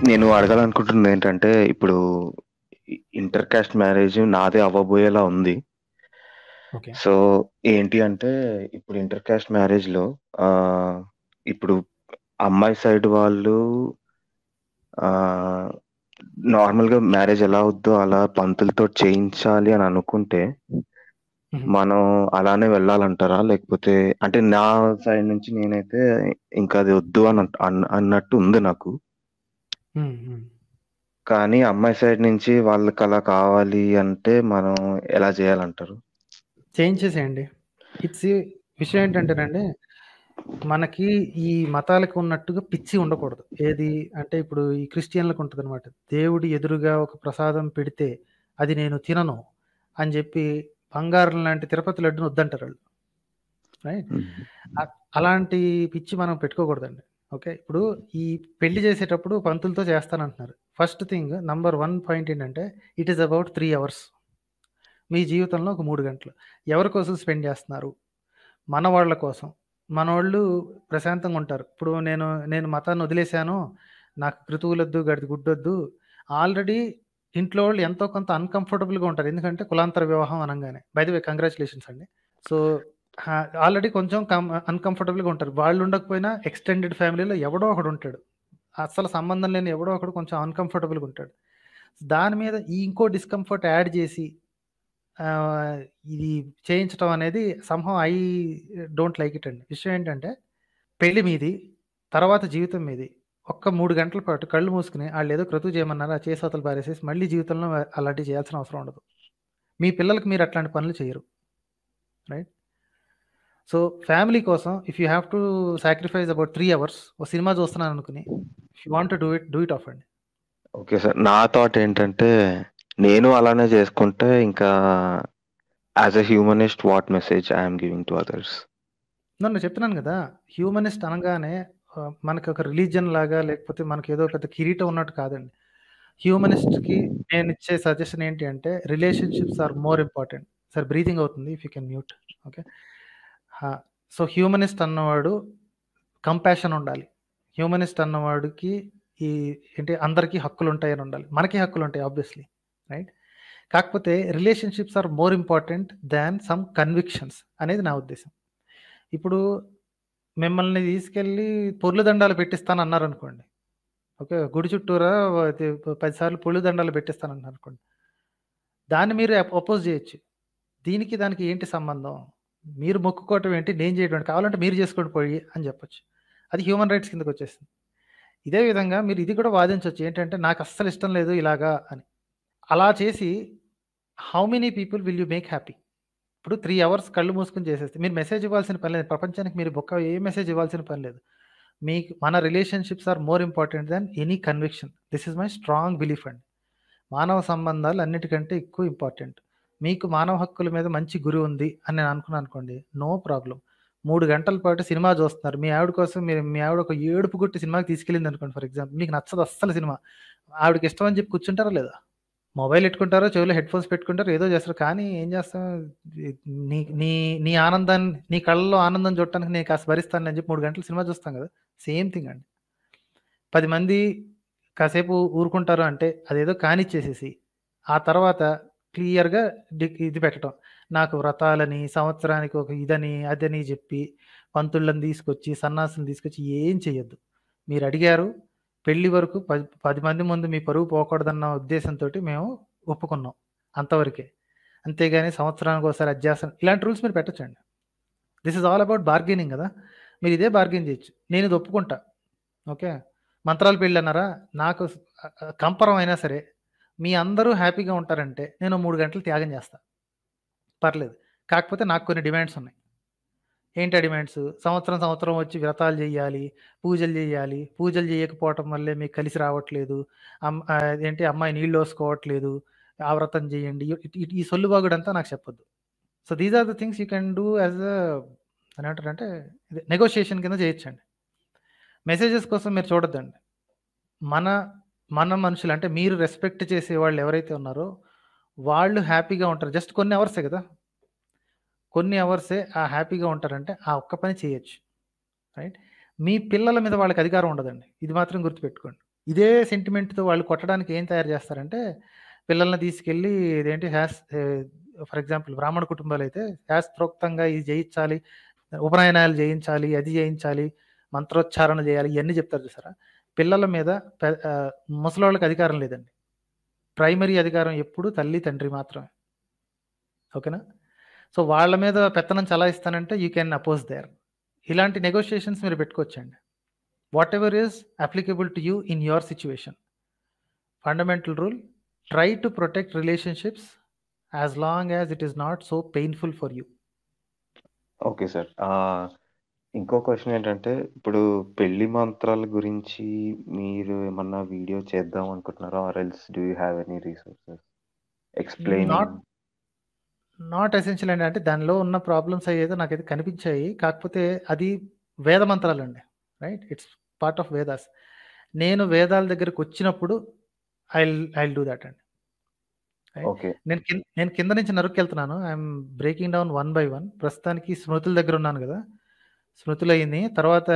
నేను అడగాలనుకుంటున్నది ఏంటంటే ఇప్పుడు ఇంటర్ కాస్ట్ మ్యారేజ్ నాదే అవ్వబోయేలా ఉంది. ఓకే. సో ఏంటి అంటే ఇప్పుడు ఇంటర్ కాస్ట్ మ్యారేజ్లో ఆ, ఇప్పుడు అమ్మాయి సైడ్ వాళ్ళు ఆ నార్మల్గా మ్యారేజ్ ఎలా అవుద్దో అలా పంతులతో చేయించాలి అని అనుకుంటే మ్మ్. మనం అలానే వెళ్ళాలంటారా? లేకపోతే అంటే నా సైడ్ నుంచి నేనైతే ఇంకా అది వద్దు అని అంట- అన్న- అన్నట్టు ఉంది నాకు. కానీ అమ్మాయి సైడ్ నుంచి వాళ్ళకి అలా కావాలి అంటే మనం ఎలా చేయాలంటారు? చేయించేసేయండి ఇట్స్ విషయం ఏంటంటేనండి మనకి ఈ మతాలకు ఉన్నట్టుగా పిచ్చి ఉండకూడదు. ఏది అంటే ఇప్పుడు ఈ క్రిస్టియన్లకు ఉంటుంది అనమాట దేవుడి ఎదురుగా ఒక ప్రసాదం పెడితే అది నేను తినను అని చెప్పి బంగారం లాంటి తిరుపతి లడ్డును వద్దంటారు వాళ్ళు. రైట్? అ- అలాంటి పిచ్చి మనం పెట్టుకోకూడదండి. ఓకే ఇప్పుడు ఈ పెళ్ళి చేసేటప్పుడు పంతులతో చేస్తానంటున్నారు. First thing number one point ఏంటంటే it is about three hours మీ జీవితంలో ఒక మూడు గంటలు. ఎవరి కోసం స్పెండ్ చేస్తున్నారు? మన వాళ్ళ కోసం. మన వాళ్ళు ప్రశాంతంగా ఉంటారు. ఇప్పుడు నేను నేను మతాన్ని వదిలేశాను. నాకు క్రితువులొద్దు గడి గుడ్డొద్దు. ఆల్రెడీ ఇంట్లో వాళ్ళు ఎంతో కొంత అన్కంఫర్టబుల్గా ఉంటారు. ఎందుకంటే కులాంతర వివాహం అనగానే. బై ది వే కంగ్రాచులేషన్స్ అండి. సో ఆల్రెడీ కొంచెం కం అన్కంఫర్టబుల్గా ఉంటారు. వాళ్ళు ఉండకపోయినా ఎక్స్టెండెడ్ ఫ్యామిలీలో ఎవడో ఒకడు ఉంటాడు. అసలు సంబంధం లేని ఎవడో ఒకడు కొంచెం అన్కంఫర్టబుల్గా ఉంటాడు. దాని మీద ఈ ఇంకో డిస్కంఫర్ట్ యాడ్ చేసి ఇది చేయించడం అనేది సంహం ఐ డోంట్ లైక్ ఇట్ అండి. విషయం ఏంటంటే పెళ్ళి మీది తర్వాత జీవితం మీది ఒక్క మూడు గంటల పాటు కళ్ళు మూసుకుని వాళ్ళు ఏదో క్రతువు చేయమన్నారు ఆ చేసవతలు పారేసేసి మళ్ళీ జీవితంలో అలాంటివి చేయాల్సిన అవసరం ఉండదు. మీ పిల్లలకి మీరు అట్లాంటి పనులు చేయరు. రైట్? సో ఫ్యామిలీ కోసం if you have to sacrifice about three hours ఒక సినిమా చూస్తున్నాను అనుకుని if you want do it do it off అండి ఓకే సార్ నా థాట్ ఏంటంటే నేను అలానే చేసుకుంటే ఇంకా as a humanist what message I'm giving to others నన్ను చెప్తున్నాను కదా హ్యూమనిస్ట్ అనగానే మనకి ఒక రిలీజియన్ లాగా లేకపోతే మనకి ఏదో పెద్ద కిరీటం ఉన్నట్టు కాదండి. హ్యూమనిస్ట్కి నేను ఇచ్చే సజెషన్ ఏంటి అంటే relationships are more important sir breathing అవుతుంది if you can mute okay so humanist అన్నవాడు కంపాషన్ ఉండాలి. హ్యూమనిస్ట్ అన్నవాడికి ఈ ఏంటి అందరికీ హక్కులు ఉంటాయని ఉండాలి. మనకి హక్కులు ఉంటాయి ఆబ్వియస్లీ రైట్ కాకపోతే relationships are more important than some convictions అనేది నా ఉద్దేశం. ఇప్పుడు మిమ్మల్ని తీసుకెళ్ళి పొర్లు దండాలు పెట్టిస్తాను అన్నారు అనుకోండి ఓకే గుడి చుట్టూరా అది పదిసార్లు పొర్లు దండాలు పెట్టిస్తాను అనుకోండి దాన్ని మీరు అపోజ్ చేయొచ్చు. దీనికి దానికి ఏంటి సంబంధం? మీరు మొక్కుకోవటం ఏంటి? నేను చేయడం కావాలంటే మీరు చేసుకోండి పోయి అని చెప్పొచ్చు. అది హ్యూమన్ రైట్స్ కిందకు వచ్చేసింది. ఇదే విధంగా మీరు ఇది కూడా వాదించవచ్చు ఏంటంటే నాకు అస్సలు ఇష్టం లేదు ఇలాగా అని. అలా చేసి how many people will you make happy ఇప్పుడు త్రీ అవర్స్ కళ్ళు మూసుకుని చేసేస్తే మీరు మెసేజ్ ఇవ్వాల్సిన పని లేదు. ప్రపంచానికి మీరు బొక్క ఏ మెసేజ్ ఇవ్వాల్సిన పని లేదు. మీకు మన relationships are more important than any conviction this is my strong belief అండి. మానవ సంబంధాలు అన్నిటికంటే ఎక్కువ ఇంపార్టెంట్ మీకు మానవ హక్కుల మీద మంచి గురి ఉంది అని నేను అనుకున్నాను అనుకోండి నో ప్రాబ్లం. మూడు గంటల పాటు సినిమా చూస్తున్నారు. మీ ఆవిడ కోసం మీరు మీ ఆవిడ ఒక ఏడుపు కొట్టి సినిమాకి తీసుకెళ్ళింది అనుకోండి ఫర్ ఎగ్జాంపుల్. మీకు నచ్చదు అస్సలు సినిమా. ఆవిడకి ఇష్టం అని చెప్పి కూర్చుంటారా లేదా? మొబైల్ పెట్టుకుంటారో చెవిలో హెడ్ ఫోన్స్ పెట్టుకుంటారో ఏదో చేస్తారు. కానీ ఏం చేస్తాం? నీ నీ నీ ఆనందాన్ని నీ కళ్ళలో ఆనందం చూడటానికి నేను కాస్త భరిస్తాను అని చెప్పి మూడు గంటలు సినిమా చూస్తాం కదా. సేమ్ థింగ్ అండి. పది మంది కాసేపు ఊరుకుంటారు అంటే అదేదో కానిచ్చేసేసి ఆ తర్వాత క్లియర్గా ఇది పెట్టడం నాకు వ్రతాలని సంవత్సరానికి ఒక ఇదని అదని చెప్పి పంతుళ్ళని తీసుకొచ్చి సన్నాసులను తీసుకొచ్చి ఏం చెయ్యొద్దు. మీరు అడిగారు పెళ్ళి వరకు పది పది మంది ముందు మీ పరువు పోకూడదన్న ఉద్దేశంతో మేము ఒప్పుకున్నాం అంతవరకే. అంతేగాని సంవత్సరానికి ఒకసారి అధ్యాసం ఇలాంటి రూల్స్ మీరు పెట్టచ్చండి. This is all about bargaining కదా. మీరు ఇదే బార్గెన్ చేయొచ్చు. నేను ఇది ఒప్పుకుంటా. ఓకే? మంత్రాలు పెళ్ళి అన్నారా? నాకు కంపరం అయినా సరే మీ అందరూ హ్యాపీగా ఉంటారంటే నేను మూడు గంటలు త్యాగం చేస్తా. పర్లేదు. కాకపోతే నాకు కొన్ని డిమాండ్స్ ఉన్నాయి. ఏంటి ఆ డిమాండ్స్? సంవత్సరం సంవత్సరం వచ్చి వ్రతాలు చేయాలి పూజలు చేయాలి. పూజలు చేయకపోవటం వల్లే మీకు కలిసి రావట్లేదు. అమ్- ఏంటి అమ్మాయి నీళ్ళు వేసుకోవట్లేదు ఆ వ్రతం చేయండి. ఈ సొల్లుబాగుడు అంతా నాకు చెప్పొద్దు. So these are the things you can do as అని ఏమంటారంటే నెగోషియేషన్ కింద చేయొచ్చండి. మెసేజెస్ కోసం మీరు చూడొద్దండి. మన మన మనుషులు అంటే మీరు రెస్పెక్ట్ చేసే వాళ్ళు ఎవరైతే ఉన్నారో వాళ్ళు హ్యాపీగా ఉంటారు. జస్ట్ కొన్ని అవర్సే కదా? కొన్ని అవర్సే ఆ హ్యాపీగా ఉంటారంటే ఆ ఒక్క పని చేయొచ్చు. రైట్? మీ పిల్లల మీద వాళ్ళకి అధికారం ఉండదండి. ఇది మాత్రం గుర్తుపెట్టుకోండి. ఇదే సెంటిమెంట్‌తో వాళ్ళు కొట్టడానికి ఏం తయారు చేస్తారంటే, పిల్లల్ని తీసుకెళ్ళి ఇదేంటి హ్యాస్ ఫర్ ఎగ్జాంపుల్ బ్రాహ్మణ కుటుంబాలు అయితే శాస్త్రోక్తంగా ఇది జయించాలి, ఉపనయనాలు చేయించాలి, అది చేయించాలి, మంత్రోచ్చారణ చేయాలి, ఇవన్నీ చెప్తారు చూసారా? పిల్లల మీద పె ముసలోళ్ళకి అధికారం లేదండి. ప్రైమరీ అధికారం ఎప్పుడు తల్లి, తండ్రి మాత్రమే. ఓకేనా? సో, వాళ్ళ మీద పెత్తనం చలాయిస్తానంటే యూ కెన్ అపోజ్ దేర్. ఇలాంటి నెగోషియేషన్స్ మీరు పెట్టుకోవచ్చండి. Whatever is applicable to you in your situation fundamental rule try to protect relationships as long as it is not so painful for you. Okay sir. ఇంకో question ఏంటంటే, ఇప్పుడు పెళ్ళి మంత్రాల గురించి మీరు ఏమన్నా వీడియో చేద్దాం అనుకుంటున్నారా? Or else do you have any resources not explaining not essential అండి. అంటే దానిలో ఉన్న ప్రాబ్లమ్స్ అయ్యేదో నాకైతే కనిపించాయి. కాకపోతే అది వేద మంత్రాలండి. Right? It's part of Vedas. నేను వేదాల దగ్గరకొచ్చినప్పుడు I will I will do that అండి. రైట్? ఓకే. నేను కింద నేను కింద నుంచి నరుక్కెళ్తున్నాను. I am breaking down one by one. ప్రస్తుతానికి స్మృతుల దగ్గర ఉన్నాను గదా! స్మృతులయింది. తర్వాత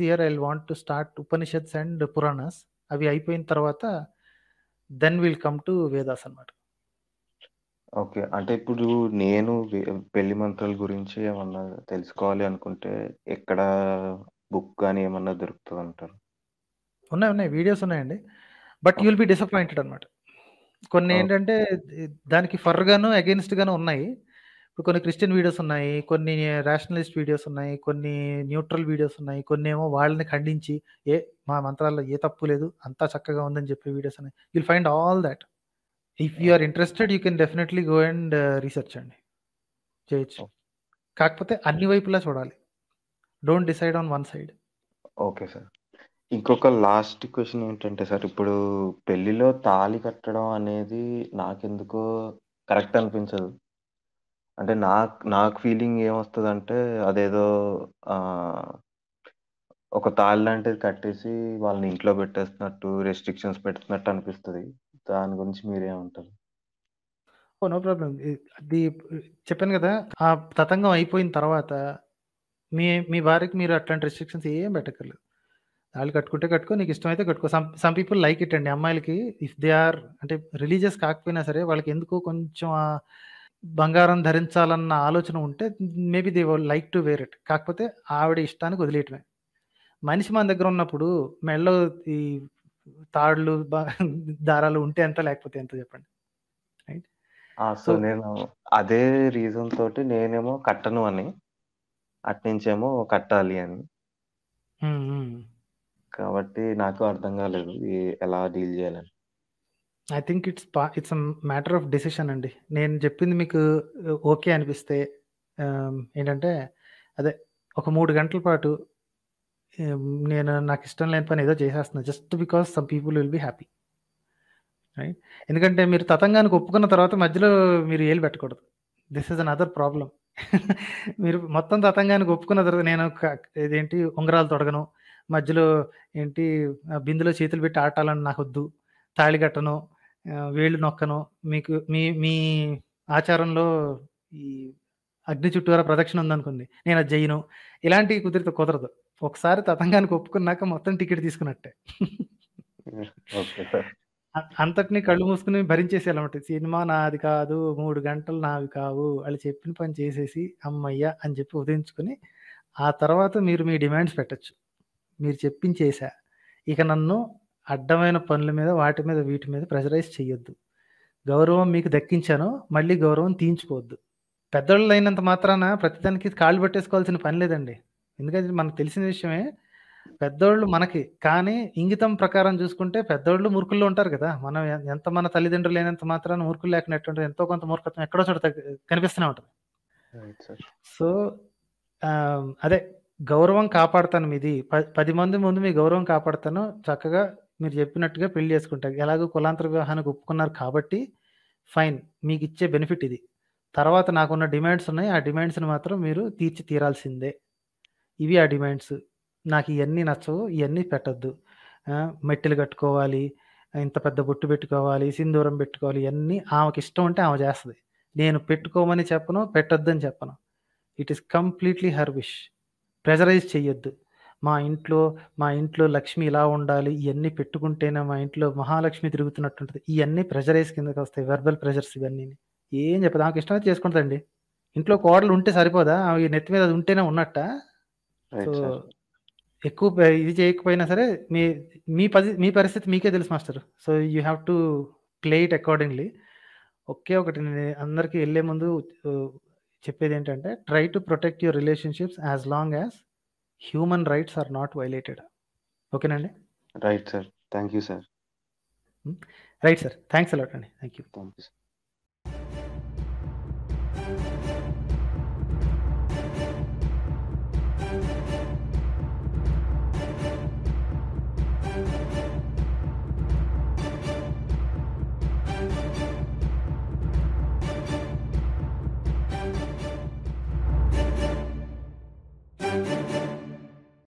here I want to start Upanishads and Puranas. అవి అయిపోయిన తర్వాత then will come to Vedas అన్నమాట. ఓకే. అంటే ఇప్పుడు నేను పెళ్ళి మంత్రాల గురించి ఏమన్నా తెలుసుకోవాలి అనుకుంటే, ఎక్కడ బుక్ గాని ఏమన్నా దొరుకుతదంటారు? ఉన్నాయి. ఉన్నాయి. వీడియోస్ ఉన్నాయండి. But you okay. Will be disappointed అన్నమాట. కొన్ని. ఏంటంటే దానికి ఫర్‌గాను, అగెయిన్స్ట్‌గాను ఉన్నాయి. ఇప్పుడు కొన్ని క్రిస్టియన్ వీడియోస్ ఉన్నాయి. కొన్ని రాషనలిస్ట్ వీడియోస్ ఉన్నాయి. కొన్ని న్యూట్రల్ వీడియోస్ ఉన్నాయి. కొన్నేమో వాళ్ళని ఖండించి, ఏ మా మంత్రాల్లో ఏ తప్పు లేదు. అంతా చక్కగా ఉందని చెప్పే వీడియోస్ ఉన్నాయి. You will find all that. If you are. Interested you can definitely go and research అండి. చేయొచ్చు. కాకపోతే అన్ని వైపులా చూడాలి. Don't decide on one side. Okay sir. ఇంకొక లాస్ట్ క్వెషన్ ఏంటంటే సార్, ఇప్పుడు పెళ్ళిలో తాళి కట్టడం అనేది నాకెందుకో కరెక్ట్ అనిపించదు. అంటే నాకు నాకు ఫీలింగ్ ఏమొస్తదంటే అదేదో ఆహ్, ఒక తాళి లాంటిది కట్టేసి వాళ్ళని ఇంట్లో పెట్టేస్తున్నట్టు, రెస్ట్రిక్షన్స్ పెడుతున్నట్టు అనిపిస్తది. దాని గురించి మీరేమంటారు? ఓహ్! No problem. ఇ అది చెప్పాను గదా! ఆ తతంగం అయిపోయిన తర్వాత మీ మీ భార్యకి మీరు అట్లాంటి రెస్ట్రిక్షన్స్ ఏం పెట్టక్కర్లేదు. వాళ్ళు కట్టుకుంటే కట్టుకో. నీకు ఇష్టమైతే కట్టుకో. Some some people like it అండి. అమ్మాయిలకి ఇఫ్ దే ఆర్ అంటే రిలీజియస్ కాకపోయినా సరే వాళ్ళకి ఎందుకో కొంచెం ఆహ్, బంగారం ధరించాలన్న ఆలోచన ఉంటే maybe they like to wear it. కాకపోతే ఆవిడ ఇష్టానికి వదిలేయటమే. మనిషి మన దగ్గర ఉన్నప్పుడు మెడలో ఈ బ దారాలు ఉంటే ఎంత లేకపోతే ఎంత చెప్పండి. రైట్? సో, నేను అదే రీజన్ తోటి నేనేమో కట్టను అని. అటునుంచేమో కట్టాలి అని. కాబట్టి నాకు అర్థం కాలేదు. ఎలా డీల్ చేయాలని. ఐ థింక్ ఇట్స్ పా it's a matter of decision అండి. నేను చెప్పింది మీకు uh, ఓకే అనిపిస్తే ఆహ్, ఏంటంటే అదే ఒక 3 గంటల పాటు ఆహ్, నేను నాకు ఇష్టం లేని పని ఏదో చేసేస్తున్నా. Just because some people will be happy. Right? ఎందుకంటే మీరు తతంగానికి ఒప్పుకున్న తర్వాత మధ్యలో మీరు ఏలు పెట్టకూడదు. This is another problem. మీరు మొత్తం తతంగానికి ఒప్పుకున్న తర్వాత నేను క ఇదేంటి ఉంగరాలు తొడగను. మధ్యలో ఏంటి ఆహ్, బిందెలో చేతులు పెట్టి ఆటాలని నాకొద్దు. తాళి కట్టను. వేళ్ళు నొక్కను. మీకు మీ మీ ఆచారంలో ఈ అగ్ని చుట్టూరా ప్రదక్షిణ ఉందనుకోండి. నేను అది చెయ్యను. ఇలాంటివి కుదిరితే కుదరదు. ఒకసారి తతంగానికి ఒప్పుకున్నాక మొత్తం టికెట్ తీసుకున్నట్టే. అంతటిని కళ్ళు మూసుకొని భరించేసేయాలన్నమాట. సినిమా నాది కాదు. 3 గంటలు నావి కావు. ఆళ్ళు చెప్పిన పని చేసేసి హమ్మయ్య! అని చెప్పి ఉదయించుకొని, ఆ తర్వాత మీరు మీ డిమాండ్స్ పెట్టొచ్చు. మీరు చెప్పింది చేశా. ఇక నన్ను అడ్డమైన పనుల మీద, వాటి మీద, వీటి మీద ప్రెషరైజ్ చెయ్యొద్దు. గౌరవం మీకు దక్కించాను. మళ్ళీ గౌరవం తీయించుకోవద్దు. పెద్దోళ్ళయినంత మాత్రాన ప్రతిదానికి కాళ్ళు పట్టేసుకోవాల్సిన పని లేదండి. ఎందుకంటే మనకు తెలిసిన విషయమే. పెద్దోళ్ళు మనకి. కానీ ఇంగితం ప్రకారం చూసుకుంటే పెద్దోళ్ళు మూర్ఖుల్లో ఉంటారు కదా! మనం ఎంత మన తల్లిదండ్రులు లేనంత మాత్రాన మూర్ఖులు లేకుండా ఎట్టుంటది. ఎంతో కొంత మూర్ఖత్వం ఎక్కడో చోట కనిపిస్తూనే ఉంటది. సో, అదే గౌరవం కాపాడతాను మీది. ప 10 మంది ముందు మీ గౌరవం కాపాడతాను. చక్కగా మీరు చెప్పినట్టుగా పెళ్ళి చేసుకుంటారు ఎలాగో కులాంతర వివాహానికి ఒప్పుకున్నారు కాబట్టి ఫైన్. మీకు ఇచ్చే బెనిఫిట్ ఇది. తర్వాత నాకున్న డిమాండ్స్ ఉన్నాయి. ఆ డిమాండ్స్‌ని మాత్రం మీరు తీర్చి తీరాల్సిందే. ఇవి ఆ డిమాండ్స్. నాకు ఇవన్నీ నచ్చవు. ఇవన్నీ పెట్టొద్దు. మెట్టెలు కట్టుకోవాలి. ఇంత పెద్ద బొట్టు పెట్టుకోవాలి. సింధూరం పెట్టుకోవాలి. ఇయన్నీ ఆమెకిష్టం ఉంటే ఆమె చేస్తుంది నేను పెట్టుకోమని చెప్పను. పెట్టొద్దని చెప్పను. It is completely her wish. Pressurise చెయ్యొద్దు. మా ఇంట్లో మా ఇంట్లో లక్ష్మి ఇలా ఉండాలి ఇవన్నీ పెట్టుకుంటేనే మా ఇంట్లో మహాలక్ష్మి తిరుగుతున్నట్టుంటది. ఇవన్నీ ప్రెజరైజ్ కిందకి వస్తాయి వెర్బల్ ప్రెజర్స్ ఇవన్నీ ఏం చెప్పదు నాకు ఇష్టమైతే చేసుకుంటుందండి. ఇంట్లో కోడలు ఉంటే సరిపోదా? ఆమె నెత్తి మీద అది ఉంటేనే ఉన్నట్ట? సో రైట్ సార్ ఎక్కువ ప- ఇది చేయకపోయినా సరే మీ మీ పది మీ పరిస్థితి మీకే తెలుసు master. So you have to play it accordingly ఒకే ఒకటి నేను అందరికీ వెళ్ళే ముందు చెప్పేది ఏంటంటే try to protect your relationships as long as human rights are not violated. ఓకేనండి? Right sir. Thank you sir right sir. Thanks a lot అండి. Thank you thank you sir.